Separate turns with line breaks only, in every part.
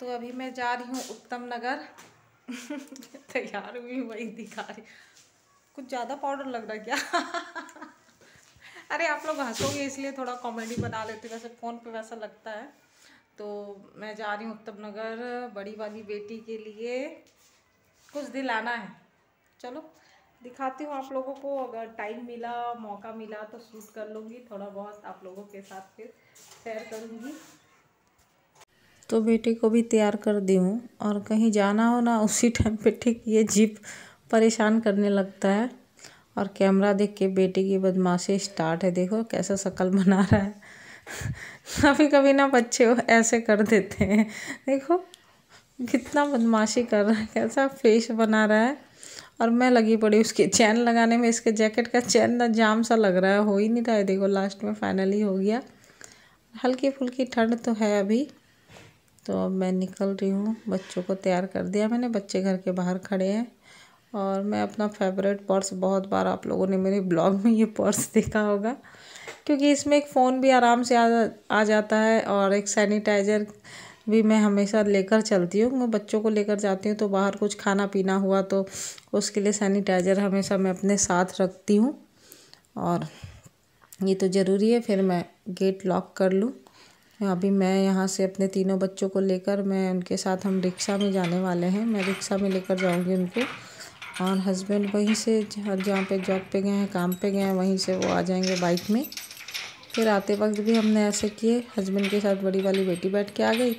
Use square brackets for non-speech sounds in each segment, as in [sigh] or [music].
तो अभी मैं जा रही हूँ उत्तम नगर। [laughs] तैयार हुई वही दिखा रही। कुछ ज़्यादा पाउडर लग रहा क्या? [laughs] अरे आप लोग हंसोगे, इसलिए थोड़ा कॉमेडी बना लेते वैसे फ़ोन पे वैसा लगता है। तो मैं जा रही हूँ उत्तम नगर, बड़ी वाली बेटी के लिए। कुछ दिलाना है। चलो, दिखाती हूँ आप लोगों को। अगर टाइम मिला, मौका मिला तो शूट कर लूँगी। थोड़ा बहुत आप लोगों के साथ फिर शेयर करूँगी। तो बेटे को भी तैयार कर दी हूँ और कहीं जाना हो ना, उसी टाइम पे ठीक ये जीप परेशान करने लगता है। और कैमरा देख के बेटे की बदमाशी स्टार्ट है। देखो कैसा शक्ल बना रहा है। [laughs] कभी कभी ना बच्चे ऐसे कर देते हैं। देखो कितना बदमाशी कर रहा है, कैसा फेस बना रहा है। और मैं लगी पड़ी उसके चैन लगाने में। इसके जैकेट का चैन ना जाम सा लग रहा है। हो ही नहीं रहा है। देखो लास्ट में फाइनली हो गया। हल्की फुल्की ठंड तो है अभी। तो अब मैं निकल रही हूँ। बच्चों को तैयार कर दिया मैंने। बच्चे घर के बाहर खड़े हैं और मैं अपना फेवरेट पर्स बहुत बार आप लोगों ने मेरे ब्लॉग में ये पर्स देखा होगा, क्योंकि इसमें एक फ़ोन भी आराम से आ आ जाता है और एक सैनिटाइज़र भी मैं हमेशा लेकर चलती हूँ। मैं बच्चों को लेकर जाती हूँ तो बाहर कुछ खाना पीना हुआ तो उसके लिए सैनिटाइज़र हमेशा मैं अपने साथ रखती हूँ। और ये तो ज़रूरी है, फिर मैं गेट लॉक कर लूँ। अभी मैं यहाँ से अपने तीनों बच्चों को लेकर मैं उनके साथ हम रिक्शा में जाने वाले हैं। मैं रिक्शा में लेकर जाऊँगी उनको। और हस्बैंड वहीं से जहाँ पे जॉब पे गए हैं, काम पे गए हैं, वहीं से वो आ जाएँगे बाइक में। फिर आते वक्त भी हमने ऐसे किए। हस्बैंड के साथ बड़ी वाली बेटी बैठ के आ गई।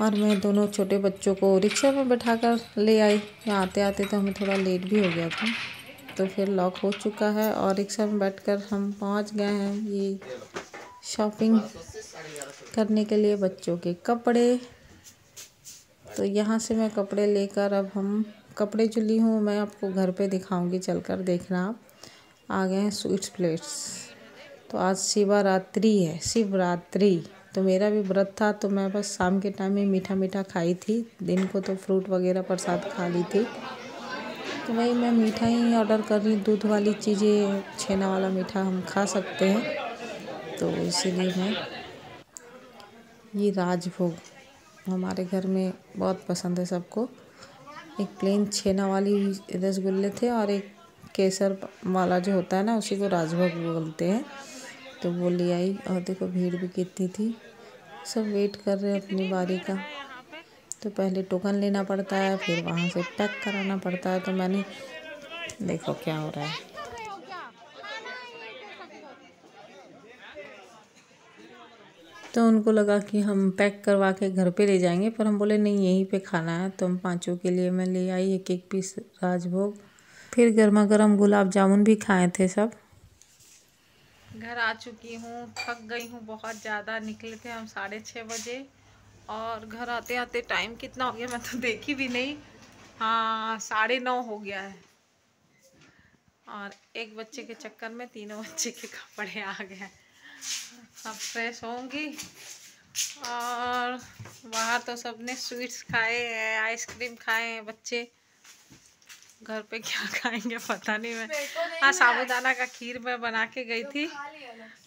और मैं दोनों छोटे बच्चों को रिक्शा में बैठा कर ले आई। यहाँ आते आते तो हमें थोड़ा लेट भी हो गया था। तो फिर लॉक हो चुका है और रिक्शा में बैठकर हम पहुँच गए हैं। ये शॉपिंग करने के लिए बच्चों के कपड़े। तो यहाँ से मैं कपड़े लेकर अब हम कपड़े जो ली हूँ, मैं आपको घर पे दिखाऊँगी चलकर, देखना आप। आ गए हैं स्वीट्स प्लेट्स तो आज शिवरात्रि है, शिवरात्रि। तो मेरा भी व्रत था तो मैं बस शाम के टाइम में मीठा मीठा खाई थी। दिन को तो फ्रूट वगैरह प्रसाद खा ली थी। तो वही मैं मीठा ही ऑर्डर कर रही दूध वाली चीज़ें, छेना वाला मीठा हम खा सकते हैं। तो इसीलिए मैं ये राजभोग हमारे घर में बहुत पसंद है सबको। एक प्लेन छेना वाली रसगुल्ले थे और एक केसर वाला जो होता है ना, उसी को राजभोग बोलते हैं। तो वो ले आई और देखो भीड़ भी कितनी थी। सब वेट कर रहे हैं अपनी बारी का। तो पहले टोकन लेना पड़ता है, फिर वहाँ से पैक कराना पड़ता है। तो मैंने देखो क्या हो रहा है। तो उनको लगा कि हम पैक करवा के घर पे ले जाएँगे, पर हम बोले, नहीं, यहीं पे खाना है तो हम पाँचों के लिए मैं ले आई एक एक पीस राजभोग, फिर गर्मा गर्म गुलाब जामुन भी खाए थे सब। घर आ चुकी हूँ, थक गई हूँ, बहुत ज़्यादा, निकले थे हम साढ़े छः बजे, और घर आते आते टाइम कितना हो गया, मैं तो देखी भी नहीं। हाँ साढ़े नौ हो गया है, और एक बच्चे के चक्कर में तीनों [laughs] बच्चे के कपड़े आ गए अब फ्रेश होंगी। और बाहर तो सबने स्वीट्स खाए हैं आइसक्रीम खाए हैं बच्चे। घर पे क्या [laughs] खाएँगे पता नहीं मैं। हाँ साबुदाना का खीर मैं बना के गई थी।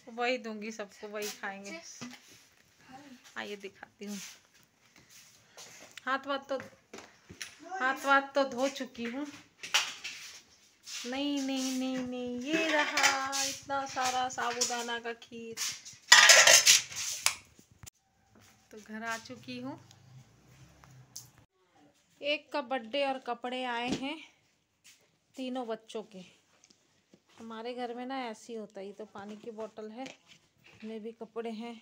वही दूँगी सबको वही खाएँगे। आइए दिखाती हूँ। हाथ वाथ तो हाथ वाथ तो धो चुकी हूँ। नहीं नहीं नहीं नहीं ये रहा इतना सारा साबुदाना का खीर। तो घर आ चुकी हूँ। एक का बर्थडे और कपड़े आए हैं तीनों बच्चों के। हमारे घर में ना ऐसे ही होता है तो पानी की बोतल है, में भी कपड़े हैं,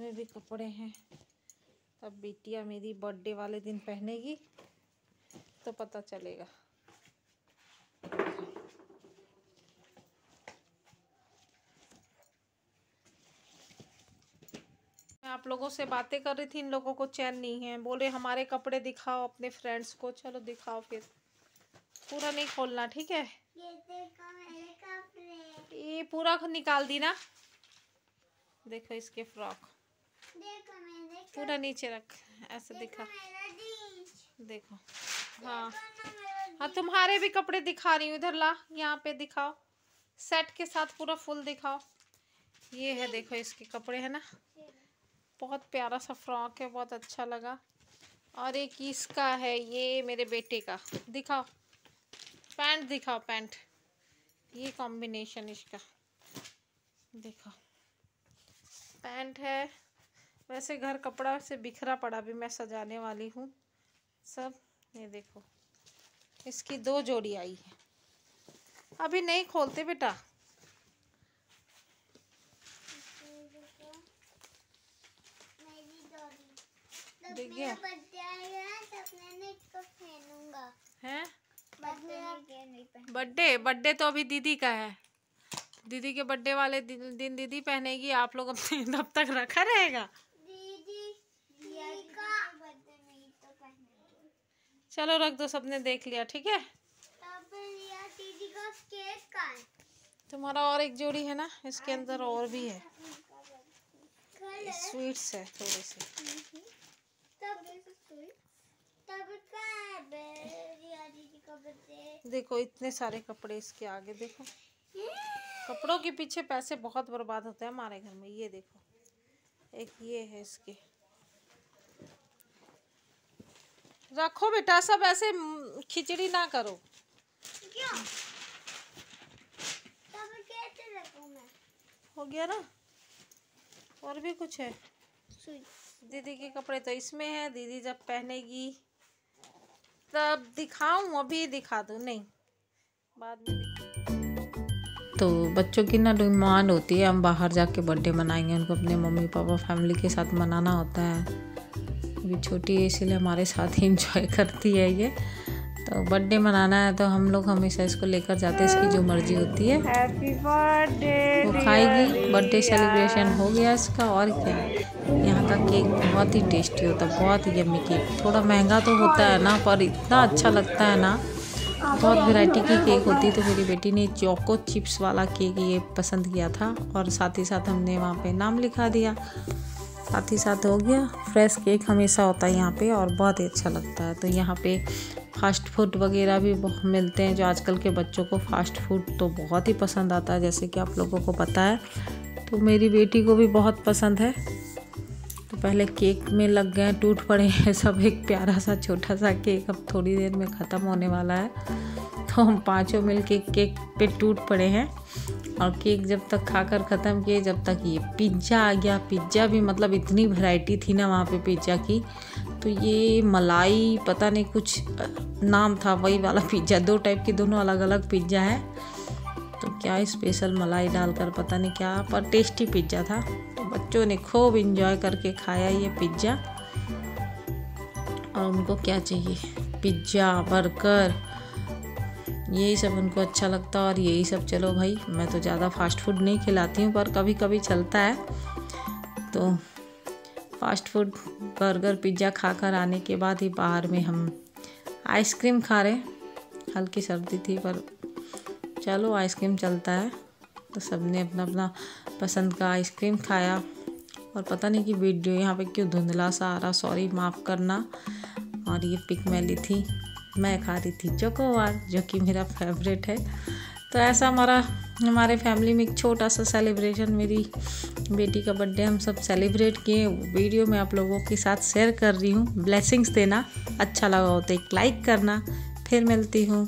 में भी कपड़े हैं। तब बेटिया मेरी बर्थडे वाले दिन पहनेगी तो पता चलेगा। आप लोगों से बातें कर रही थी, इन लोगों को चैन नहीं है। बोले, हमारे कपड़े दिखाओ अपने फ्रेंड्स को। चलो, दिखाओ फिर। पूरा नहीं खोलना, ठीक है? ये पूरा निकाल दी ना देखो इसके फ्रॉक पूरा नीचे रख। ऐसे दिखा। देखो। हाँ। हाँ तुम्हारे भी कपड़े दिखा रही हूँ। इधर ला, यहाँ पे दिखाओ। सेट के साथ पूरा फुल दिखाओ। ये है, देखो इसके कपड़े, है ना? बहुत प्यारा सा फ्रॉक है, बहुत अच्छा लगा। और एक इसका है, ये मेरे बेटे का। दिखाओ। पैंट दिखाओ, पैंट। ये कॉम्बिनेशन इसका। देखो पैंट है। वैसे घर कपड़ा से बिखरा पड़ा भी मैं सजाने वाली हूँ। सब, ये देखो। इसकी दो जोड़ी आई है। अभी नहीं खोलते बेटा।
देख गया। है
बर्थडे बर्थडे? तो अभी दीदी का है। दीदी के बर्थडे वाले दिन, दिन दीदी पहनेगी आप लोग अपने [laughs] तब तक रखा रहेगा। चलो रख दो सबने देख लिया ठीक है? तुम्हारा और एक जोड़ी है ना इसके अंदर और भी है। स्वीट्स है थोड़े से। देखो इतने सारे कपड़े इसके आगे देखो। कपड़ों के पीछे पैसे बहुत बर्बाद होते हैं हमारे घर में ये देखो। एक ये है इसके। रखो बेटा सब ऐसे खिचड़ी ना करो। क्यों? हो गया ना? और भी कुछ है? दीदी के कपड़े तो इसमें है दीदी जब पहनेगी। तब दिखाऊँ अभी दिखा दूँ नहीं। बाद में तो बच्चों की ना डिमांड होती है हम बाहर जाके बर्थडे मनाएँगे उनको अपने मम्मी पापा फैमिली के साथ मनाना होता है। अभी छोटी है इसीलिए हमारे साथ ही इंजॉय करती है ये। तो बर्थडे मनाना है तो हम लोग हमेशा इसको लेकर जाते हैं इसकी जो मर्ज़ी होती है। वो खाएगी बर्थडे सेलिब्रेशन हो गया इसका और क्या। यहाँ का केक बहुत ही टेस्टी होता है बहुत ही यम्मी केक। थोड़ा महँगा तो होता है ना, पर इतना अच्छा लगता है ना। बहुत वैरायटी की केक होती तो मेरी बेटी ने चोको चिप्स वाला केक ये पसंद किया था और साथ ही साथ हमने वहाँ पे नाम लिखा दिया। साथ ही साथ हो गया फ्रेश केक हमेशा होता है यहाँ पे और बहुत ही अच्छा लगता है। तो यहाँ पे फास्ट फ़ूड वगैरह भी मिलते हैं, जो आजकल के बच्चों को फास्ट फ़ूड तो बहुत ही पसंद आता है, जैसे कि आप लोगों को पता है। तो मेरी बेटी को भी बहुत पसंद है। पहले केक में लग गए, टूट पड़े हैं, सब एक प्यारा सा, छोटा सा केक अब थोड़ी देर में ख़त्म होने वाला है। तो हम पाँचों मिल के केक पे टूट पड़े हैं और केक जब तक खाकर ख़त्म किए, जब तक ये पिज़्ज़ा आ गया। पिज़्ज़ा भी मतलब इतनी वैरायटी थी ना वहाँ पे पिज़्ज़ा की। तो ये मलाई, पता नहीं कुछ, नाम था वही वाला पिज़्ज़ा। दो टाइप के दोनों अलग अलग पिज़्ज़ा है। तो क्या स्पेशल मलाई डालकर, पता नहीं क्या, पर टेस्टी पिज़्ज़ा था। बच्चों ने खूब इंजॉय करके खाया ये पिज़्ज़ा। और उनको क्या चाहिए? पिज़्ज़ा बर्गर यही सब उनको अच्छा लगता है और यही सब चलो भाई, मैं तो ज़्यादा फास्ट फ़ूड नहीं खिलाती हूँ, पर कभी कभी चलता है। तो फास्ट फ़ूड बर्गर पिज़्ज़ा खाकर आने के बाद ही बाहर में हम आइसक्रीम खा रहे हल्की सर्दी थी, पर चलो आइसक्रीम चलता है। तो सबने अपना अपना पसंद का आइसक्रीम खाया। और पता नहीं कि वीडियो यहाँ पे क्यों धुंधला सा आ रहा सॉरी माफ़ करना। और ये पिक मैं ली थी, मैं खा रही थी चोकोवार जो कि मेरा फेवरेट है। तो ऐसा हमारा, हमारे फैमिली में एक छोटा सा सेलिब्रेशन मेरी बेटी का बर्थडे हम सब सेलिब्रेट किए। वीडियो मैं आप लोगों के साथ शेयर कर रही हूँ। ब्लेसिंग्स देना अच्छा लगा हो तो एक लाइक करना। फिर मिलती हूँ।